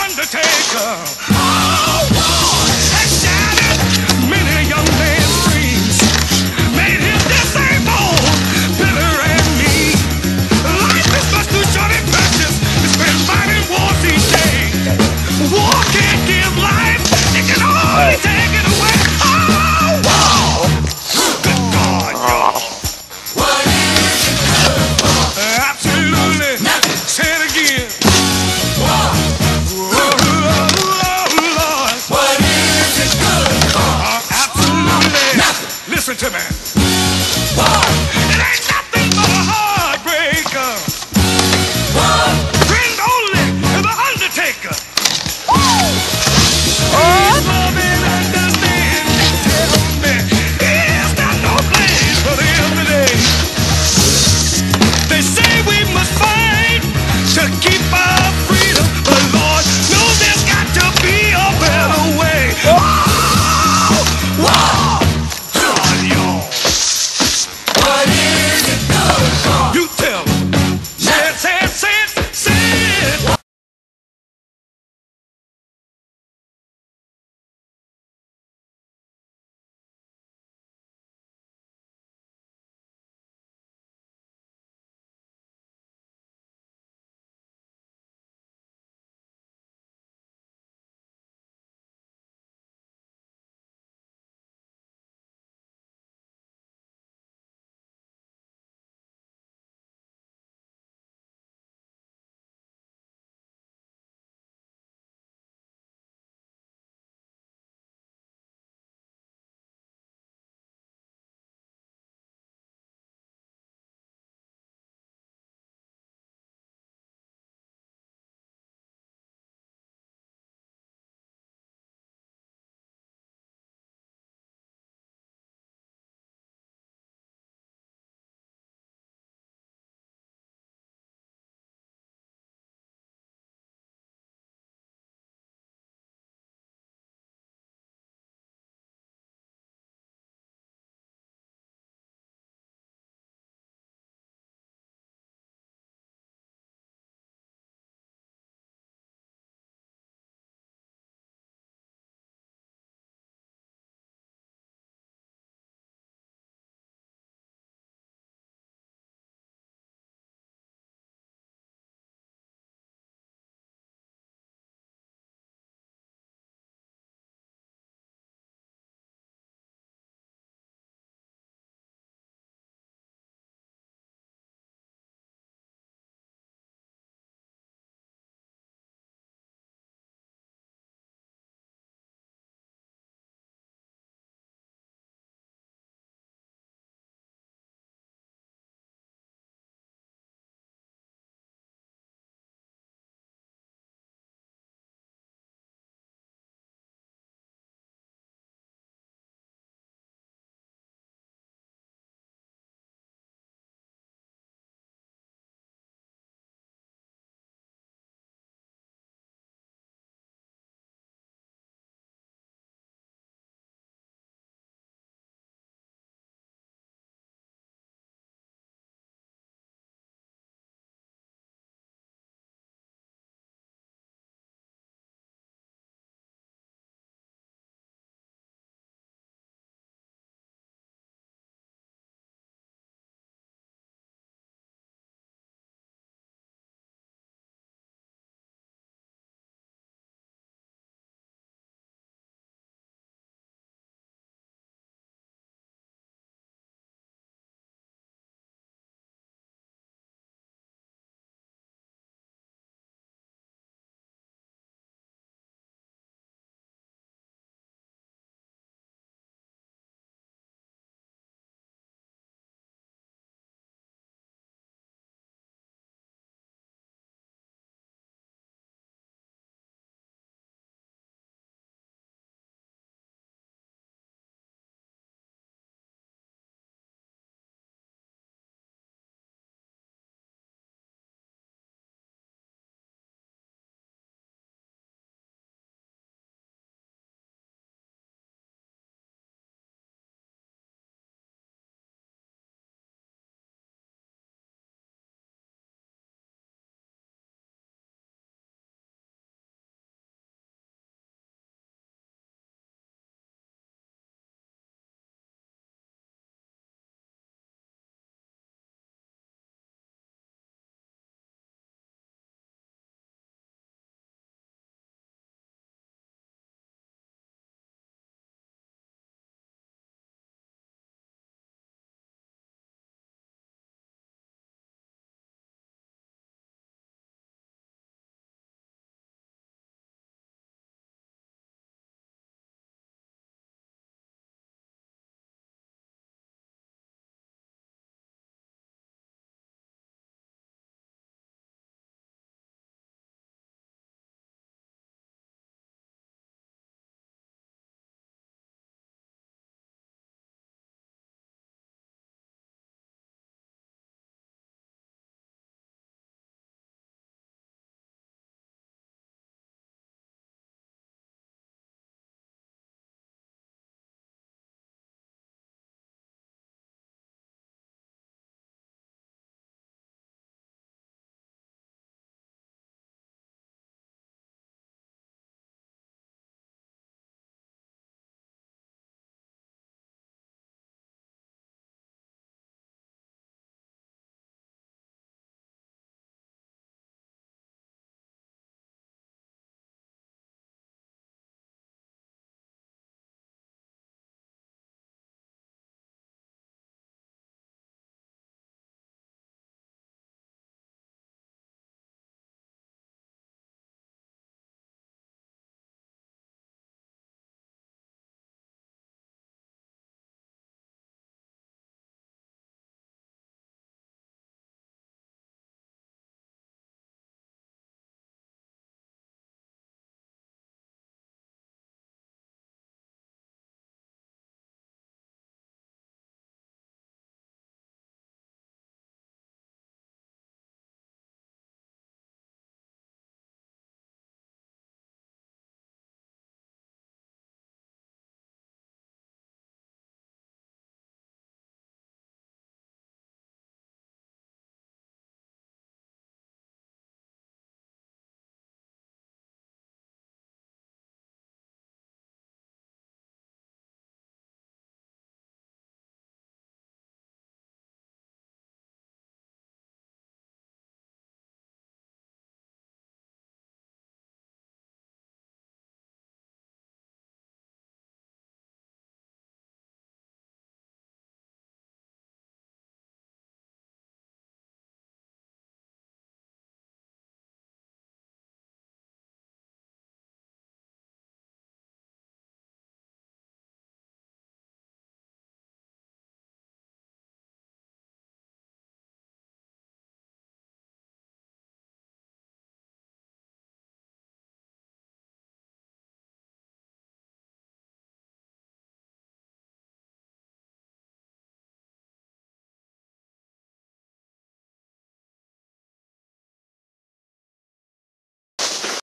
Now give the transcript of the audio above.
Undertaker.